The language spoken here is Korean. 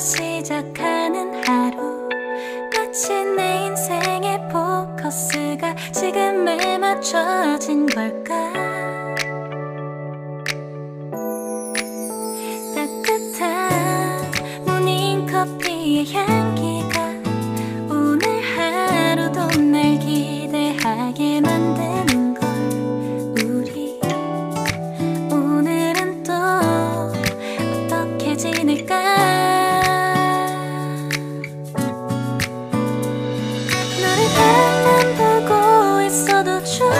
시작하는 하루. 마치 내 인생의 포커스가 지금에 맞춰진 걸까? 따뜻한 모닝 커피의 향기가 오늘 하루도 날 기대하게 만드는 걸 우리. 오늘은 또 어떻게 지낼까 的真